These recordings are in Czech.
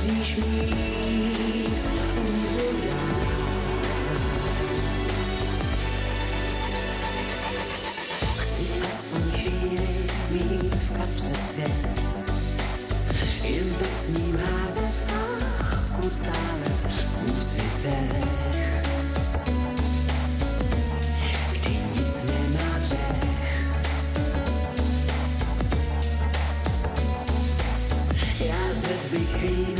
musíš mít muzu Chci aspoň chvíli mít v kapse svět, jen tak s ním házet a kutálet v úsvitech. bych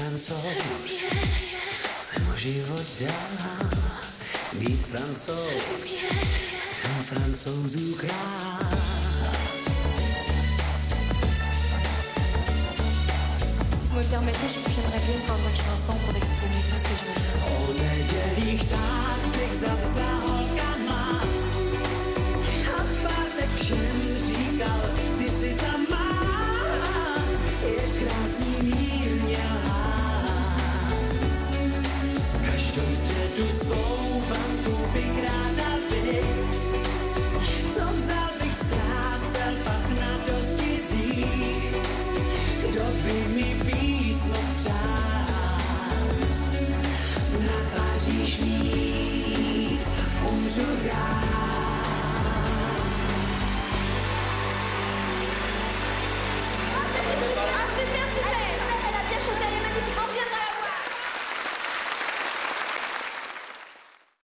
francouz, jsem o život dál. Být francouz, jsem francouzů král. Me permettez, je- j'aimerais bien prendre une chanson pour exprimer tout ce que je veux julgar.